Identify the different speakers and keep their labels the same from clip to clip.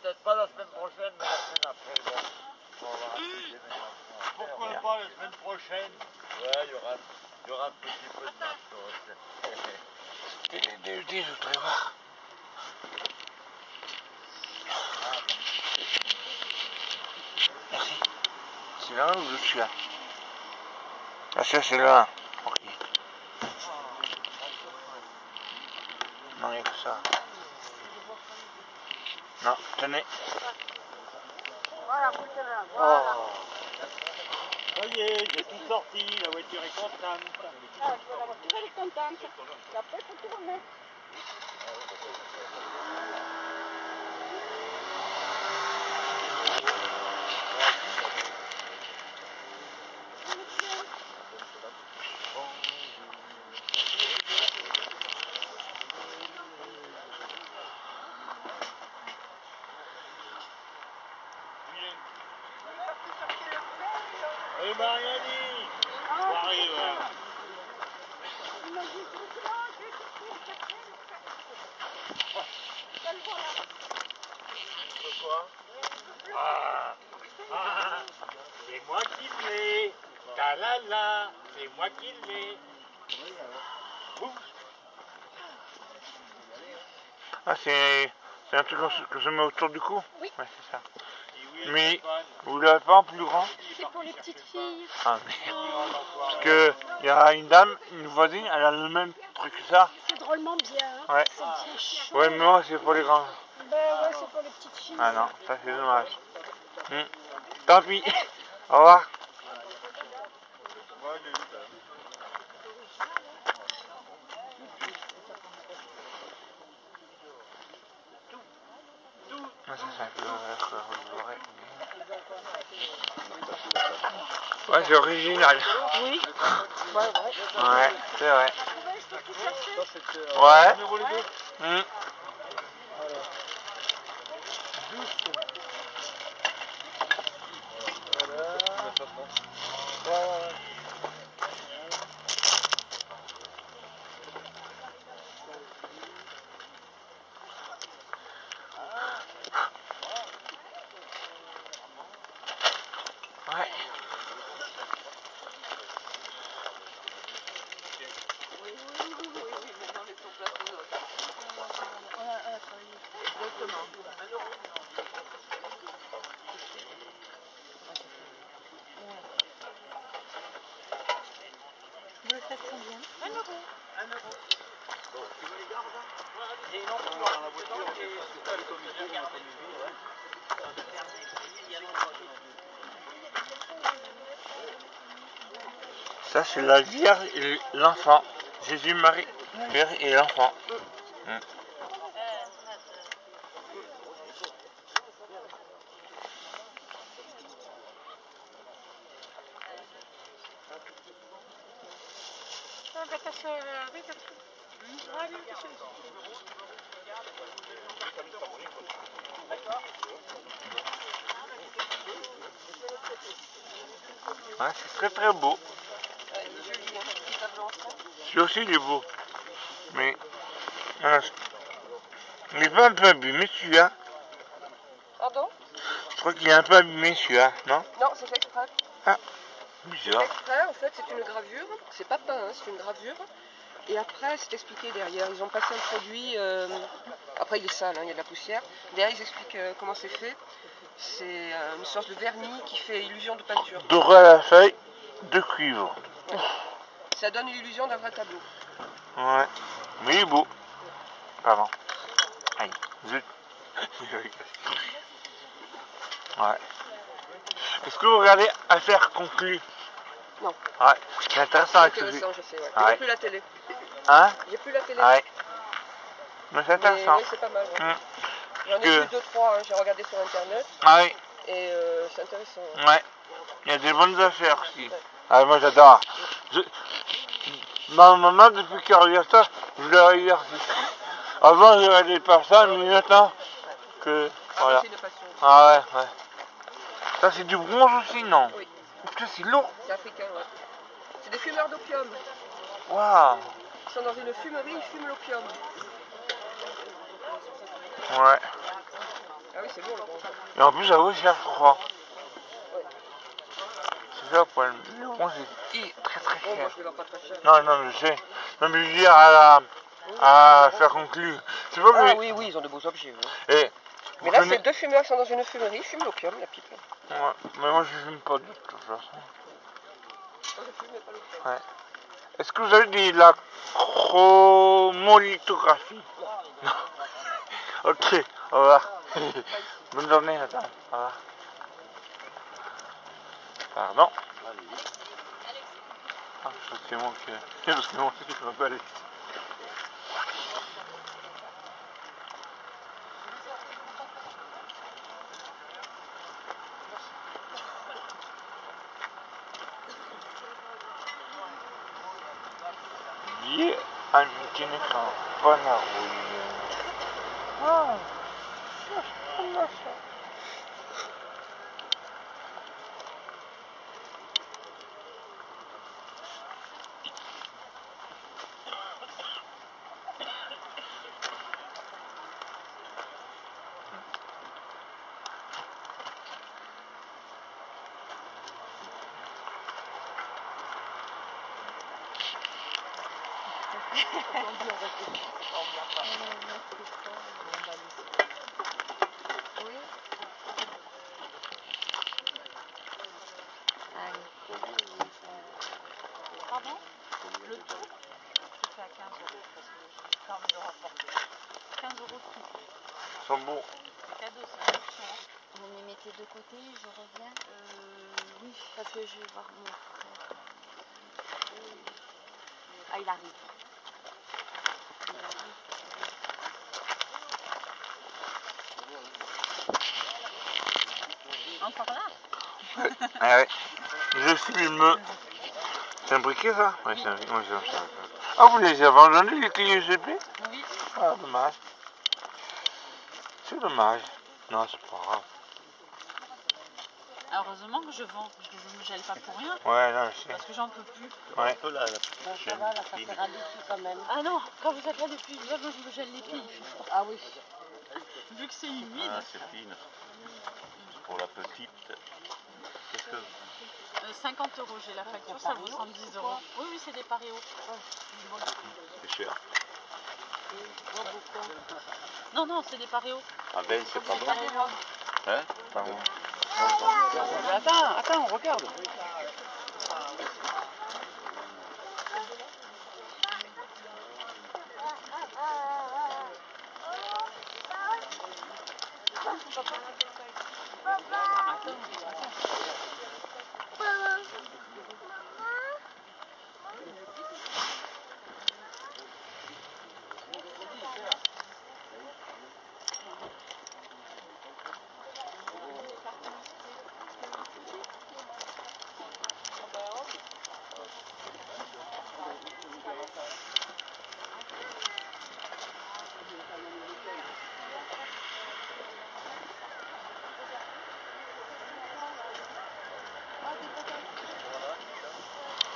Speaker 1: peut-être pas la semaine prochaine, mais la semaine après. Bon, faire,
Speaker 2: Pourquoi pas la semaine prochaine
Speaker 1: Ouais, il y aura, il y aura un petit peu de matos.
Speaker 3: C'était les DUT, je voudrais voir. Merci. C'est là ou le celui-là Ah, ça, c'est là. Ok. Non, il n'y a que ça. Non, tenez.
Speaker 2: Oh. Ça y est, j'ai tout sorti, la voiture est contente.
Speaker 4: Ah, la voiture est contente. Et après, il faut tout remettre.
Speaker 2: Rien dit.
Speaker 4: Il m'a dit, non, je vais quitter, Quelle voilà.
Speaker 1: Pourquoi
Speaker 2: Ah, ah, c'est moi qui l'ai. Ta la la, c'est moi qui l'ai.
Speaker 3: Ah, c'est c'est un truc se- que je mets autour du cou?
Speaker 4: Oui.
Speaker 3: Ouais, c'est ça.
Speaker 2: Oui.
Speaker 3: Vous l'avez pas en plus grand?
Speaker 4: C'est pour les petites filles.
Speaker 3: Ah, merde. Parce que il y a une dame, une voisine, elle a le même truc que ça.
Speaker 4: C'est drôlement bien. hein.
Speaker 3: Ouais.
Speaker 4: Bien.
Speaker 3: Ouais, mais moi, c'est pour les grands.
Speaker 4: Ben ouais, c'est pour les petites filles.
Speaker 3: Ah non, ça c'est dommage. Hmm. Tant pis. Au revoir. Ah, ça, c'est un peu, euh, coloré. Ouais, c'est original.
Speaker 4: Oui. Ouais, ouais.
Speaker 3: Ouais, c'est vrai.
Speaker 4: Ça
Speaker 3: c'est la Vierge et l'enfant. Jésus, Marie, Vierge et l'enfant.
Speaker 4: Ce- Ouais,
Speaker 3: c'est très très beau. Lui aussi, il est beau. Mais. voilà. Il est pas un peu abîmé celui-là.
Speaker 5: Pardon?
Speaker 3: Je crois qu'il est un peu abîmé celui-là, non?
Speaker 5: Non, c'est fait exprès. En fait, c'est une gravure. C'est pas peint, hein, c'est une gravure. Et après, c'est expliqué derrière. Ils ont passé un produit. euh, Après, il est sale, hein, il y a de la poussière. Derrière, ils expliquent euh, comment c'est fait. C'est euh, une sorte de vernis qui fait illusion de peinture.
Speaker 3: Doré à la feuille, de cuivre.
Speaker 5: Ça donne l'illusion d'un vrai tableau.
Speaker 3: Ouais. Mais il est beau. Pardon. Aïe. Zut. ouais. Est-ce que vous regardez Affaire conclue
Speaker 5: Non.
Speaker 3: Ouais. C'est intéressant avec
Speaker 5: Intéressant, je sais. Ouais.
Speaker 3: Ouais.
Speaker 5: J'ai plus la télé.
Speaker 3: Hein?
Speaker 5: J'ai plus la télé.
Speaker 3: Ouais. Mais c'est
Speaker 5: Mais
Speaker 3: intéressant.
Speaker 5: oui, c'est pas mal. ouais.
Speaker 3: Hmm.
Speaker 5: J'en ai
Speaker 3: que-
Speaker 5: vu deux, trois. hein, J'ai regardé sur internet.
Speaker 3: Ah oui.
Speaker 5: Et euh, c'est intéressant. ouais.
Speaker 3: Ouais. Il y a des bonnes affaires aussi. Ah, moi j'adore. Je... Ma maman, depuis qu'elle regarde ça, je le regarde. Avant, je regardais pas ça, mais maintenant que.
Speaker 5: Ah,
Speaker 3: Voilà. Ah ouais, ouais. Ça, c'est du bronze aussi, non?
Speaker 5: Oui.
Speaker 3: C'est lourd.
Speaker 5: C'est africain, ouais. C'est des fumeurs d'opium.
Speaker 3: Waouh.
Speaker 5: Ils sont dans une fumerie, ils fument l'opium.
Speaker 3: Ouais.
Speaker 5: Ah oui, c'est le gros.
Speaker 3: Et en plus, cher, je crois. C'est ça problème. Le rond, c'est hi- très très
Speaker 5: Bon, moi
Speaker 3: cher.
Speaker 5: je cher.
Speaker 3: Non, non, je sais. Non, mais je veux dire, à la... à faire conclure. C'est pas
Speaker 5: Ah
Speaker 3: que...
Speaker 5: oui, oui, ils ont de beaux objets. oui.
Speaker 3: Et,
Speaker 5: Mais là, c'est deux fumeurs qui sont dans une fumerie, ils fument l'opium, la pipe.
Speaker 3: Ouais, mais moi, je fume pas de toute façon. Ouais. Est-ce que vous avez dit la chromolithographie? Non. ok, au revoir. Bonne journée, attends. Au revoir. Pardon? Ah, que c'est moi qui... Parce que moi, je m'appelle Amitié quand pas la rouille. Ah,
Speaker 4: Pardon Le tout fais à 15 euros. Quand même le rapporter. 15 euros tout.
Speaker 3: sont beaux.
Speaker 4: Cadeau, c'est un.
Speaker 6: Vous me mettez de côté, je reviens.
Speaker 4: Euh, oui.
Speaker 6: Parce que je vais voir mon frère. Ah, il arrive. Il arrive.
Speaker 4: Encore là
Speaker 3: Ah ouais. Je filme. C'est un briquet ça? Oui, c'est un briquet. Ah, vous les avez abandonnés les clés USB
Speaker 4: Oui.
Speaker 3: Ah, dommage. C'est dommage. Non, c'est pas grave.
Speaker 4: Heureusement que je vends. Je ne me gèle pas pour rien.
Speaker 3: Ouais, non, je sais.
Speaker 4: Parce que j'en peux plus.
Speaker 3: Ouais.
Speaker 1: Un peu là, la petite chaîne fine.
Speaker 4: Ah non, quand vous êtes là depuis une heure, moi je me gèle les pieds. il fait froid.
Speaker 6: Ah oui.
Speaker 4: Vu que c'est humide,
Speaker 1: Ah, c'est fine. Pour la petite. Qu'est-ce que...
Speaker 4: euh, 50 euros j'ai la facture, ça vaut 110 euros. Oui, oui, c'est des paréos.
Speaker 1: C'est cher.
Speaker 4: Non, non, c'est des paréos.
Speaker 1: Ah ben, c'est pas bon. Hein? Pardon.
Speaker 5: Attends, attends, regarde.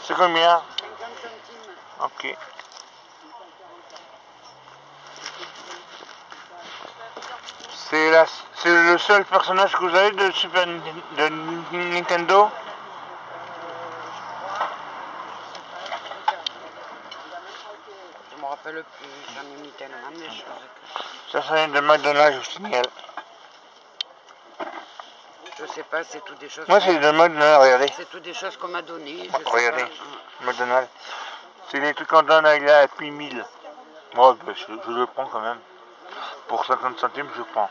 Speaker 3: C'est combien Ok. C'est la, c'est le seul personnage que vous avez de Super de Nintendo
Speaker 5: Je me rappelle plus, j'en ai mis tellement de choses.
Speaker 3: Ça, ça vient de McDonald's, je vous signale.
Speaker 5: Je sais pas, c'est toutes des choses.
Speaker 3: Moi, c'est de McDonald's, regardez.
Speaker 5: C'est toutes des choses qu'on m'a données.
Speaker 3: Regardez.
Speaker 5: pas.
Speaker 3: McDonald's. C'est les trucs qu'on donne à la 8000. Moi, ben, je, je le prends quand même. Pour 50 centimes, je prends.